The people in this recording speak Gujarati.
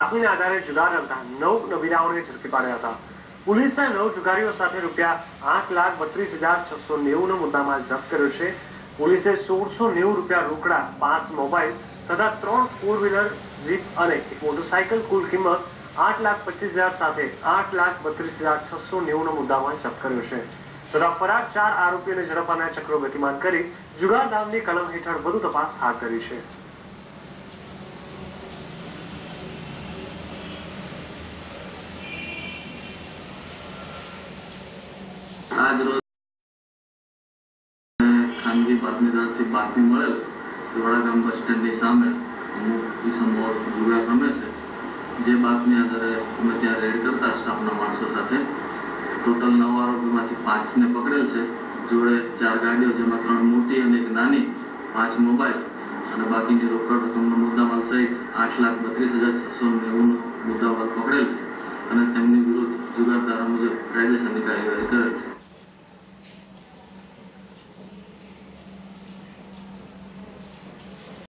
બાતમીના આધારે જુગાર રમતા નવ નબીરાઓને ઝડપી પાડ્યા હતા. પોલીસે નવ જુગારીઓ સાથે રૂપિયા આઠ લાખ બત્રીસ હજાર છસો નેવું નો મુદ્દામાલ જપ્ત કર્યો છે. પોલીસે સોળસો નેવું રૂપિયા રોકડા, પાંચ મોબાઈલ તથા ત્રણ ફોર વ્હીલર જીપ અને એક મોટરસાયકલ કુલ કિંમત આઠ લાખ પચીસ હજાર સાથે આઠ લાખ બત્રીસ હજાર છસો નેવું નો મુદ્દામાલ જપ્ત કર્યો છે. તથા ફરાર ચાર આરોપીઓને ઝડપવાના ચક્રો ગતિમાન કરી જુગાર નામની કલમ હેઠળ વધુ તપાસ હાથ ધરી છે. આજ રોજ ખાનગી બાતમીદારથી બાતમી મળેલ વડાગામ બસ સ્ટેન્ડની સામે અમુક ઇસમો જુગાર રમે છે. જે બાતમી આધારે અમે ત્યાં રેડ કરતા સ્ટાફના માણસો સાથે. ટોટલ નવ આરોપીમાંથી પાંચને પકડેલ છે. જોડે ચાર ગાડીઓ, જેમાં ત્રણ મોટી અને એક નાની, પાંચ મોબાઈલ અને બાકીની રોકડ રકમનો મુદ્દામાલ સહિત આઠ લાખ બત્રીસ હજાર છસો નેવુંનો મુદ્દામાલ પકડેલ છે અને તેમની વિરુદ્ધ જુગારદારા મુજબ કાયદેસરની કાર્યવાહી કરેલ છે.